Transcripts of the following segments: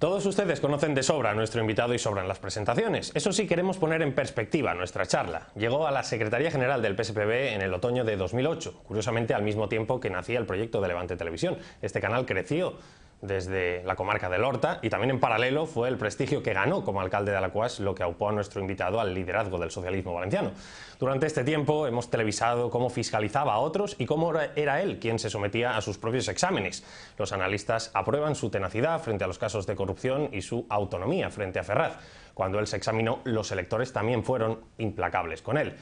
Todos ustedes conocen de sobra a nuestro invitado y sobran las presentaciones. Eso sí, queremos poner en perspectiva nuestra charla. Llegó a la Secretaría General del PSPB en el otoño de 2008, curiosamente al mismo tiempo que nacía el proyecto de Levante Televisión. Este canal creció desde la comarca del Horta y también en paralelo fue el prestigio que ganó como alcalde de Alacuas lo que aupó a nuestro invitado al liderazgo del socialismo valenciano. Durante este tiempo hemos televisado cómo fiscalizaba a otros y cómo era él quien se sometía a sus propios exámenes. Los analistas aprueban su tenacidad frente a los casos de corrupción y su autonomía frente a Ferraz. Cuando él se examinó, los electores también fueron implacables con él.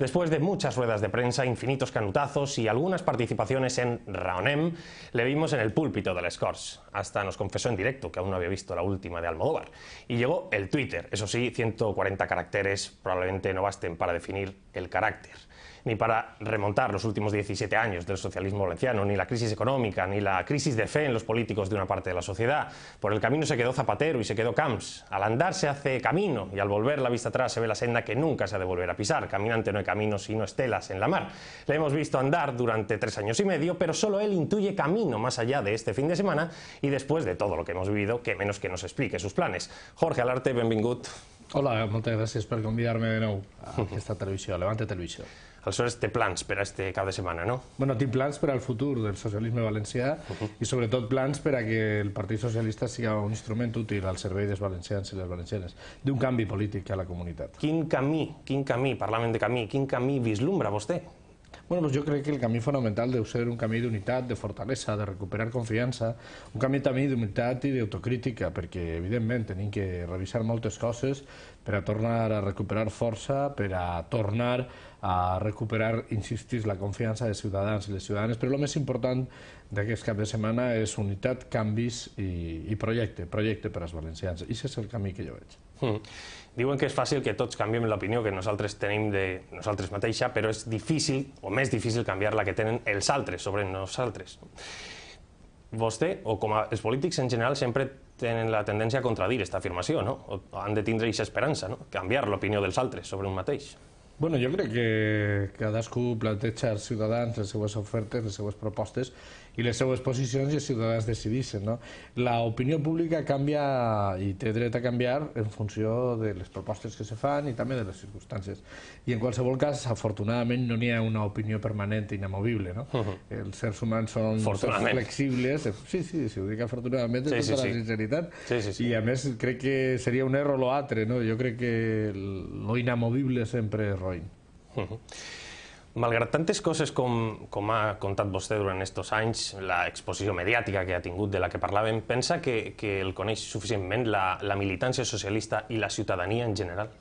Después de muchas ruedas de prensa, infinitos canutazos y algunas participaciones en Raonem, le vimos en el púlpito del Scores. Hasta nos confesó en directo que aún no había visto la última de Almodóvar. Y llegó el Twitter. Eso sí, 140 caracteres probablemente no basten para definir el carácter ni para remontar los últimos 17 años del socialismo valenciano, ni la crisis económica, ni la crisis de fe en los políticos de una parte de la sociedad. Por el camino se quedó Zapatero y se quedó Camps. Al andar se hace camino y al volver la vista atrás se ve la senda que nunca se ha de volver a pisar. Caminante no hay camino sino estelas en la mar. Le hemos visto andar durante tres años y medio, pero solo él intuye camino más allá de este fin de semana y después de todo lo que hemos vivido, que menos que nos explique sus planes. Jorge Alarte, benvingut. Hola, moltes gràcies per convidar-me de nou a aquesta televisió, a Levante Televisió. Aleshores té plans per a este cap de setmana, no? Bueno, tinc plans per al futur del socialisme valencià uh -huh. i sobretot plans per a que el Partit Socialista siga un instrument útil al servei dels valencians i les valencianes, d'un canvi polític a la comunitat. Quin camí, quin camí, parlàvem de camí, quin camí vislumbra vostè? Bueno, pues jo crec que el camí fonamental deu ser un camí d'unitat, de fortalesa, de recuperar confiança, un camí també d'unitat i d'autocrítica, perquè evidentment tenim que revisar moltes coses per a tornar a recuperar força, per a tornar a recuperar, insistis, la confiança dels ciutadans i les ciutadanes, però el més important d'aquest cap de setmana és unitat, canvis i, i projecte, projecte per als valencians. I és el camí que jo veig. Mm. Diuen que és fàcil que tots canviem l'opinió que nosaltres tenim de nosaltres mateixa, però és difícil, o més difícil, canviar la que tenen els altres sobre nosaltres. Vostè, o com a, els polítics en general, sempre tenen la tendència a contradir aquesta afirmació, no? O han de tindre aquesta esperança, no? Canviar l'opinió dels altres sobre un mateix. Bueno, jo crec que cadascú planteja als ciutadans les seues ofertes, les seues propostes i les seues posicions i els ciutadans decidissin. No? L'opinió pública canvia i té dret a canviar en funció de les propostes que se fan i també de les circumstàncies. I en qualsevol cas, afortunadament, no n'hi ha una opinió permanent i inamovible. No? Uh -huh. Els sers humans són flexibles. Sí, sí, si ho dic afortunadament, és sí, tota sí, la sinceritat. Sí, sí, sí. I a més, crec que seria un error l'altre. No? Jo crec que lo inamovible sempre és roïn. Uh -huh. Malgrat tantes coses com, com ha contat vostè durant aquests anys, l'exposició mediàtica que ha tingut de la que parlàvem, pensa que, que el coneix suficientment la, la militància socialista i la ciutadania en general?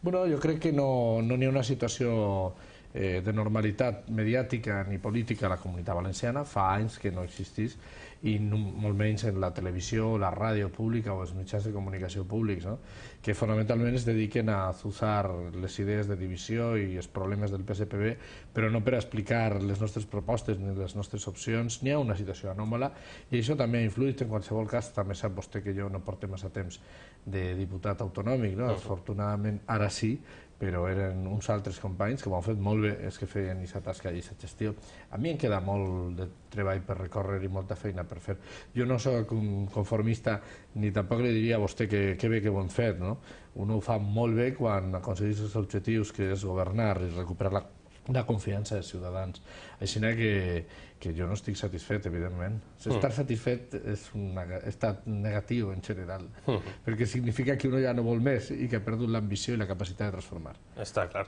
Bueno, jo crec que no n'hi no ha una situació eh, de normalitat mediàtica ni política a la comunitat valenciana, fa anys que no existís, i no, molt menys en la televisió, la ràdio pública o els mitjans de comunicació públics, no? que fonamentalment es dediquen a azuzar les idees de divisió i els problemes del PSPB, però no per a explicar les nostres propostes ni les nostres opcions, n'hi ha una situació anòmala i això també ha influït, en qualsevol cas, també sap vostè que jo no porto massa temps de diputat autonòmic, no? Afortunadament ara sí, però eren uns altres companys que ho han fet molt bé, és que feien aquesta tasca i aquesta gestió. A mi em queda molt de treball per recórrer i molta feina per fer. Jo no sóc un conformista ni tampoc li diria a vostè que, que bé que ho hem fet. No? Uno ho fa molt bé quan aconsegueix els objectius que és governar i recuperar la la confiança dels ciutadans. Així que, que jo no estic satisfet, evidentment. Estar mm. satisfet és un estat negatiu en general, mm. perquè significa que uno ja no vol més i que ha perdut l'ambició i la capacitat de transformar. Està clar.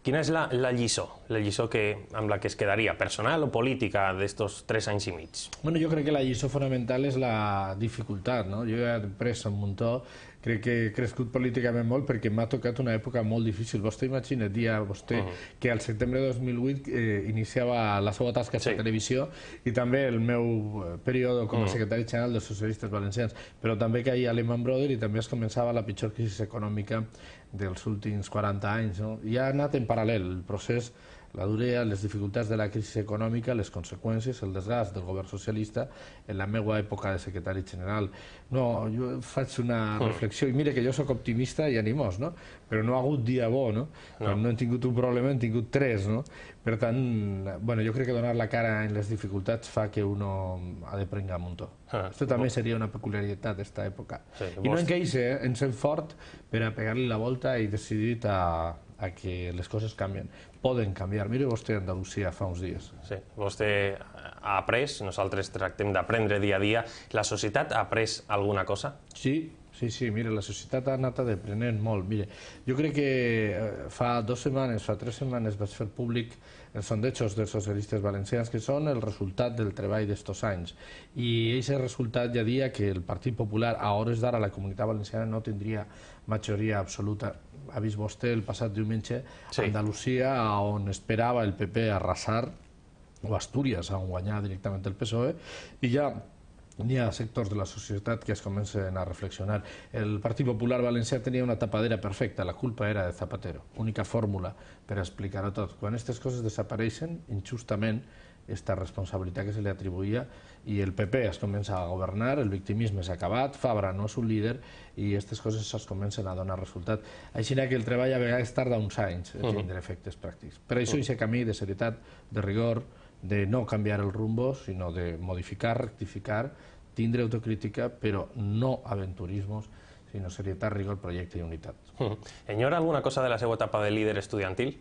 Quina és la, la lliçó, la lliçó que, amb la que es quedaria, personal o política, d'estos tres anys i mig? Bueno, jo crec que la lliçó fonamental és la dificultat. No? Jo he après un muntó crec que he crescut políticament molt perquè m'ha tocat una època molt difícil. Vostè imagina, dia vostè, uh -huh. que al setembre de 2008 eh, iniciava la seva tasca sí. a televisió i també el meu eh, període com a uh -huh. secretari general dels socialistes valencians, però també que caia Lehman Brothers i també es començava la pitjor crisi econòmica dels últims 40 anys. No? I ha anat en paral·lel el procés la durea, les dificultats de la crisi econòmica, les conseqüències, el desgast del govern socialista en la meva època de secretari general. No, jo faig una mm. reflexió, i mira que jo sóc optimista i animós, no? però no ha hagut dia bo, no? no. No hem tingut un problema, hem tingut tres, no? Per tant, bueno, jo crec que donar la cara en les dificultats fa que uno ha de prengar un muntó. Ah, Això també seria una peculiaritat d'esta època. Sí, I no en queixe, eh? en sent fort per a pegar-li la volta i decidit a, a que les coses canvien. Poden canviar. Mire vostè a Andalusia fa uns dies. Sí, vostè ha après, nosaltres tractem d'aprendre dia a dia. La societat ha après alguna cosa? Sí, Sí, sí, mire, la societat ha anat deprenent molt. Mire, jo crec que eh, fa dues setmanes, fa tres setmanes vaig fer públic els sondejos dels socialistes valencians, que són el resultat del treball d'estos anys. I aquest resultat ja dia que el Partit Popular, a hores d'ara, la comunitat valenciana no tindria majoria absoluta ha vist vostè el passat diumenge sí. Andalusia, on esperava el PP arrasar, o Astúries, on guanyar directament el PSOE, i ja n'hi ha sectors de la societat que es comencen a reflexionar. El Partit Popular Valencià tenia una tapadera perfecta, la culpa era de Zapatero, única fórmula per explicar-ho tot. Quan aquestes coses desapareixen, injustament, esta responsabilitat que se li atribuïa i el PP es comença a governar, el victimisme s'ha acabat, Fabra no és un líder i aquestes coses es comencen a donar resultat. Així que el treball a vegades tarda uns anys en tindre efectes pràctics. Per això aquest camí de serietat, de rigor, de no canviar el rumbo, sinó de modificar, rectificar, tindre autocrítica, però no aventurismos, sinó serietat, rigor, projecte i unitat. Enyora alguna cosa de la seva etapa de líder estudiantil?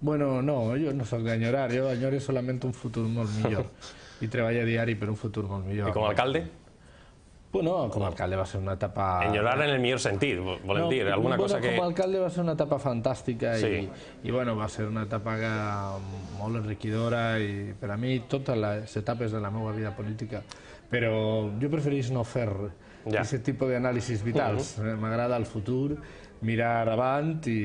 Bueno, no, jo no soc d'enyorar, jo enyoro solament un futur molt millor i treballo a diari per un futur molt millor. I com a alcalde? Bueno, com a alcalde va ser una etapa... Enyorar en el millor sentit, volem no, dir, alguna bueno, cosa que... Com a alcalde va ser una etapa fantàstica sí. i, i bueno, va ser una etapa que, molt enriquidora i per a mi totes les etapes de la meva vida política, però jo preferís no fer ja. aquest tipus d'anàlisis vitals. Uh -huh. M'agrada el futur mirar avant i,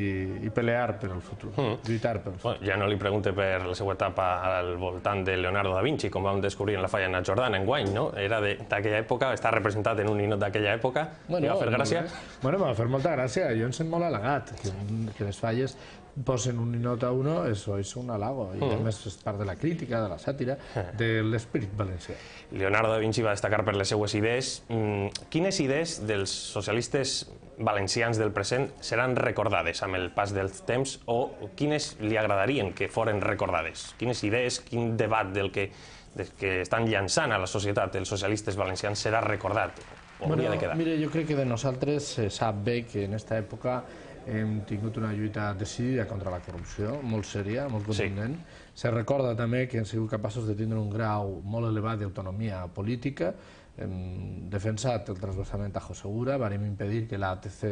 i pelear per al futur, mm. lluitar pel futur. Bueno, ja no li pregunte per la seva etapa al voltant de Leonardo da Vinci, com vam descobrir en la falla en Jordana, en guany, no? Era d'aquella època, està representat en un ninot d'aquella època, bueno, li va fer gràcia. Bueno, m'ha fet molta gràcia, jo em sent molt al·legat, que, que les falles posen un ninot a uno, eso es un halago. I mm. a més és part de la crítica, de la sàtira, eh. de l'esperit valencià. Leonardo da Vinci va destacar per les seues idees. Mm, quines idees dels socialistes valencians del present seran recordades amb el pas del temps o quines li agradarien que foren recordades? Quines idees, quin debat del que, del que estan llançant a la societat els socialistes valencians serà recordat o bueno, de quedar? Mire, jo crec que de nosaltres se sap bé que en aquesta època hem tingut una lluita decidida contra la corrupció, molt sèria, molt contundent. Sí. Se recorda també que hem sigut capaços de tindre un grau molt elevat d'autonomia política, hem defensat el transversament a Josegura, vam impedir que l'ATC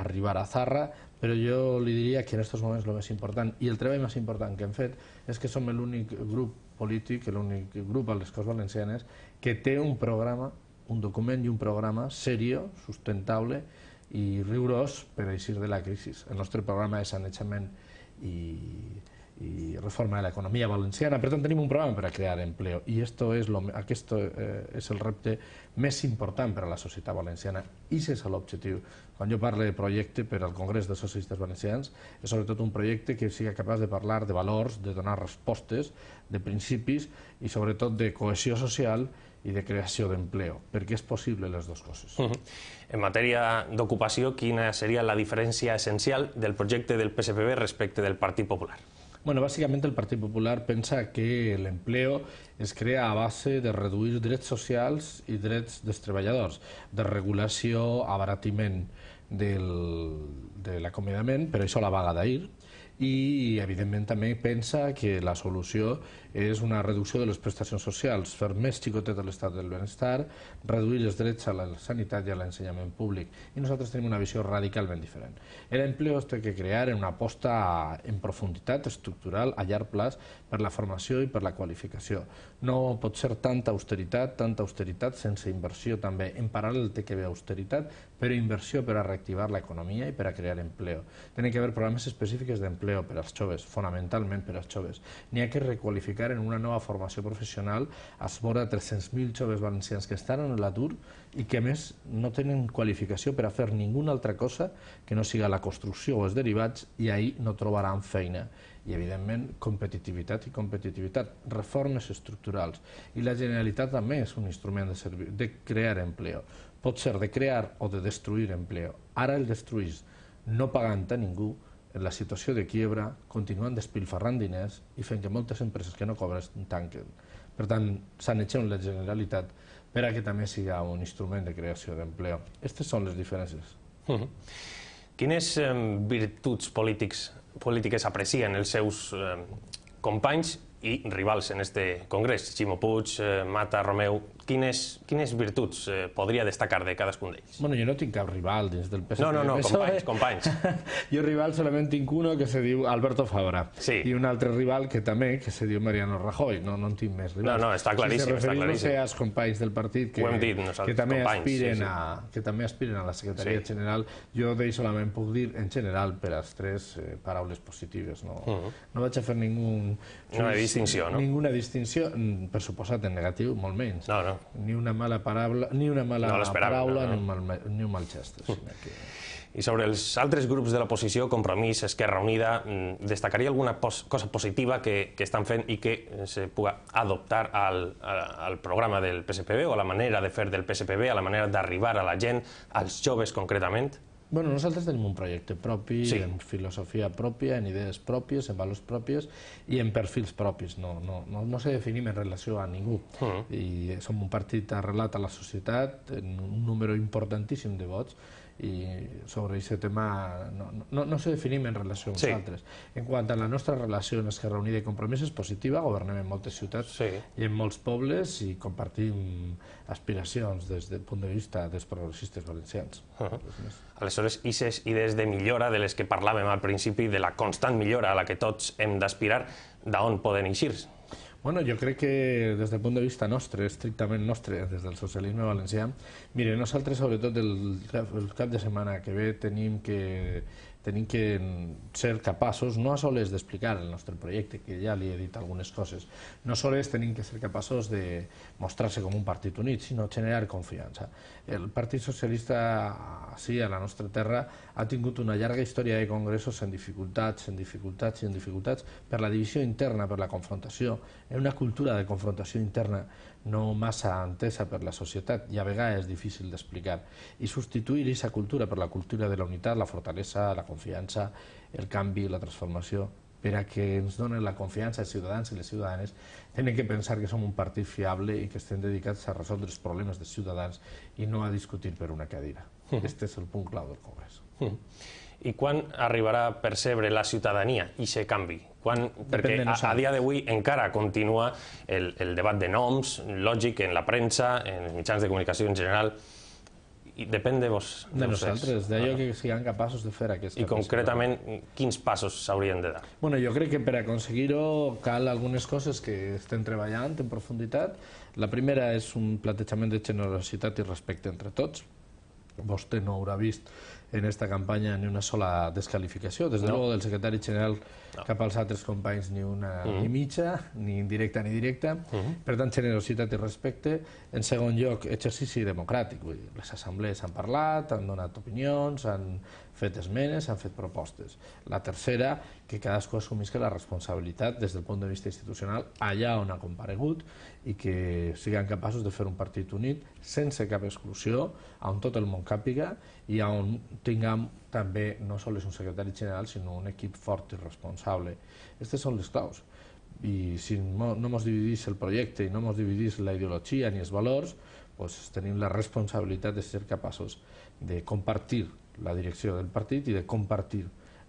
arribara a Zarra, però jo li diria que en aquests moments el més important i el treball més important que hem fet és que som l'únic grup polític, l'únic grup a les Corts Valencianes que té un programa, un document i un programa serio, sustentable i rigorós per eixir de la crisi. El nostre programa és sanejament i, i reforma de l'economia valenciana. Per tant, tenim un programa per a crear empleo i esto es lo, aquest eh, és el repte més important per a la societat valenciana i és l'objectiu. Quan jo parlo de projecte per al Congrés de Socialistes Valencians és sobretot un projecte que sigui capaç de parlar de valors, de donar respostes, de principis i sobretot de cohesió social i de creació d'empleo, perquè és possible les dues coses. Uh -huh. En matèria d'ocupació, quina seria la diferència essencial del projecte del PSPB respecte del Partit Popular? Bueno, bàsicament el Partit Popular pensa que l'empleo es crea a base de reduir drets socials i drets dels treballadors, de regulació, abaratiment del, de l'acomiadament, per això la vaga d'ahir, i evidentment també pensa que la solució és una reducció de les prestacions socials, fer més xicotet l'estat del benestar, reduir els drets a la sanitat i a l'ensenyament públic. I nosaltres tenim una visió radicalment diferent. L'empleo es té que crear una aposta en profunditat estructural a llarg plaç per la formació i per la qualificació. No pot ser tanta austeritat, tanta austeritat sense inversió també. En paral·lel té que haver austeritat, però inversió per a reactivar l'economia i per a crear empleo. Tenen que haver programes específics d'empleo per als joves, fonamentalment per als joves. N'hi ha que requalificar en una nova formació professional es vora 300.000 joves valencians que estan en l'atur i que més no tenen qualificació per a fer ninguna altra cosa que no siga la construcció o els derivats i ahir no trobaran feina. I evidentment competitivitat i competitivitat, reformes estructurals. I la Generalitat també és un instrument de, servir, de crear empleo. Pot ser de crear o de destruir empleo. Ara el destruís no pagant a ningú en la situació de quiebra continuen despilfarrant diners i fent que moltes empreses que no cobren tanquen per tant sanegem la Generalitat per a que també sigui un instrument de creació d'empleo aquestes són les diferències -huh. Quines eh, virtuts polítics, polítiques aprecien els seus eh, companys i rivals en este congrés? Ximo Puig, eh, Mata, Romeu, quines, quines virtuts eh, podria destacar de cadascun d'ells? Bueno, jo no tinc cap rival dins del PSC. No, no, no, companys, companys. jo rival solament tinc uno que se diu Alberto Fabra sí. i un altre rival que també que se diu Mariano Rajoy, no, no en tinc més rivals. No, no, està claríssim, si està claríssim. als companys del partit que, dit que també companys, aspiren sí, sí. a que també aspiren a la secretaria sí. general, jo d'ell solament puc dir en general per als tres eh, paraules positives, no, uh -huh. no vaig a fer ningú no distinció, no? Ninguna distinció, mm, per suposat en negatiu, molt menys. No, no. Ni una mala paraula, ni una mala no paraula, no, no. Ni, un mal, ni un mal gest. Uh. Que... I sobre els altres grups de l'oposició, Compromís, Esquerra Unida, mm, destacaria alguna pos cosa positiva que, que estan fent i que se puga adoptar al, al programa del PSPB o a la manera de fer del PSPB, a la manera d'arribar a la gent, als joves concretament? Bueno, nosaltres tenim un projecte propi, sí. en filosofia pròpia, en idees pròpies, en valors pròpies i en perfils propis. No, no, no, no se definim en relació a ningú. Uh -huh. I som un partit arrelat a la societat, en un número importantíssim de vots, i sobre aquest tema no, no, no se definim en relació a nosaltres. Sí. En quant a la nostra relació en Esquerra Unida i Compromís és positiva, governem en moltes ciutats sí. i en molts pobles i compartim aspiracions des del punt de vista dels progressistes valencians. Uh -huh. Aleshores, aquestes idees de millora de les que parlàvem al principi, de la constant millora a la que tots hem d'aspirar, d'on poden eixir? Bueno, jo crec que des del punt de vista nostre, estrictament nostre, des del socialisme valencià, mire, nosaltres sobretot el, el cap de setmana que ve tenim que tenim que ser capaços, no a soles d'explicar el nostre projecte, que ja li he dit algunes coses, no soles tenim que ser capaços de mostrar-se com un partit unit, sinó generar confiança. El Partit Socialista, sí, a la nostra terra, ha tingut una llarga història de congressos en dificultats, en dificultats i en dificultats per la divisió interna, per la confrontació, en una cultura de confrontació interna no massa entesa per la societat i a vegades és difícil d'explicar i substituir aquesta cultura per la cultura de la unitat, la fortalesa, la confiança, el canvi, la transformació per a que ens donen la confiança els ciutadans i les ciutadanes, tenen que pensar que som un partit fiable i que estem dedicats a resoldre els problemes dels ciutadans i no a discutir per una cadira. Aquest és el punt clau del Congrés. I quan arribarà a percebre la ciutadania i se canvi? Quan, perquè a, a dia d'avui encara continua el, el debat de noms, lògic, en la premsa, en els mitjans de comunicació en general, i depèn de vos. De nosaltres, d'allò que siguem capaços de fer aquest I concretament, quins passos s'haurien de dar? Bueno, jo crec que per aconseguir-ho cal algunes coses que estem treballant en profunditat. La primera és un plantejament de generositat i respecte entre tots. Vostè no haurà vist en esta campanya ni una sola descalificació, des de no. luego del secretari general no. cap als altres companys ni una mm ni mitja, ni indirecta ni directa. Mm -hmm. Per tant, generositat i respecte. En segon lloc, exercici democràtic. Vull dir, les assemblees han parlat, han donat opinions, han fet esmenes, han fet propostes. La tercera, que cadascú assumisca la responsabilitat des del punt de vista institucional allà on ha comparegut i que siguin capaços de fer un partit unit sense cap exclusió, on tot el món càpiga i on tinguem també no sols un secretari general, sinó un equip fort i responsable. Aquestes són les claus. I si no ens dividís el projecte i no ens dividís la ideologia ni els valors, doncs tenim la responsabilitat de ser capaços de compartir la direcció del partit i de compartir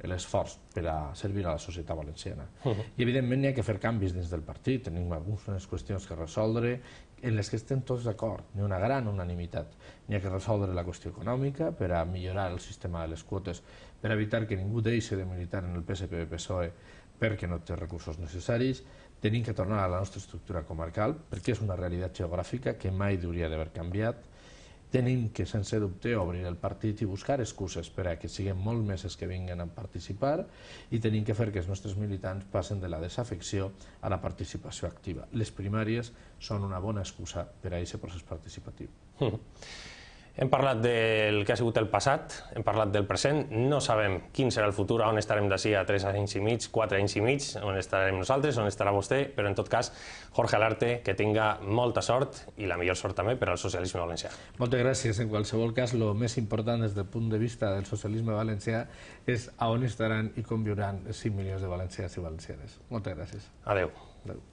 l'esforç per a servir a la societat valenciana. Uh -huh. I evidentment n'hi ha que fer canvis dins del partit, tenim algunes qüestions que resoldre en les que estem tots d'acord, ni una gran unanimitat. N'hi ha que resoldre la qüestió econòmica per a millorar el sistema de les quotes, per evitar que ningú deixi de militar en el PSPB-PSOE perquè no té recursos necessaris, tenim que tornar a la nostra estructura comarcal perquè és una realitat geogràfica que mai hauria d'haver canviat, tenim que, sense dubte, obrir el partit i buscar excuses per a que siguin molt més els que vinguen a participar i tenim que fer que els nostres militants passen de la desafecció a la participació activa. Les primàries són una bona excusa per a aquest procés participatiu. Hem parlat del que ha sigut el passat, hem parlat del present, no sabem quin serà el futur, on estarem d'ací a 3 anys i mig, 4 anys i mig, on estarem nosaltres, on estarà vostè, però en tot cas, Jorge Alarte, que tinga molta sort i la millor sort també per al socialisme valencià. Moltes gràcies. En qualsevol cas, el més important des del punt de vista del socialisme valencià és a on estaran i conviuran 5 milions de valencians i valencianes. Moltes gràcies. Adeu. Adeu.